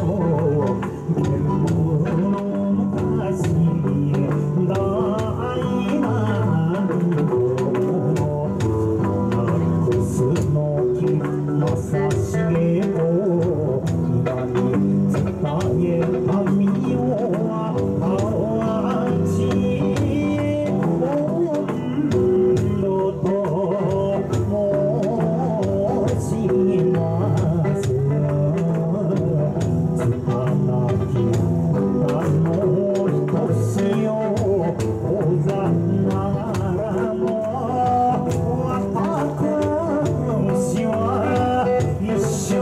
Oh.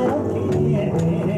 है।